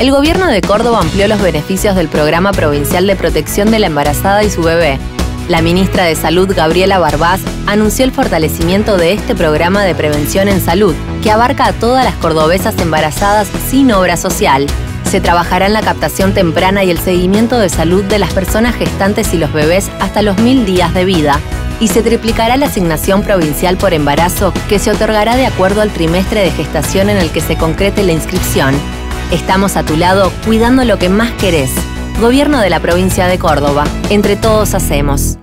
El gobierno de Córdoba amplió los beneficios del Programa Provincial de Protección de la Embarazada y su bebé. La ministra de Salud, Gabriela Barbás, anunció el fortalecimiento de este programa de prevención en salud, que abarca a todas las cordobesas embarazadas sin obra social. Se trabajará en la captación temprana y el seguimiento de salud de las personas gestantes y los bebés hasta los mil días de vida. Y se triplicará la asignación provincial por embarazo que se otorgará de acuerdo al trimestre de gestación en el que se concrete la inscripción. Estamos a tu lado cuidando lo que más querés. Gobierno de la provincia de Córdoba. Entre todos hacemos.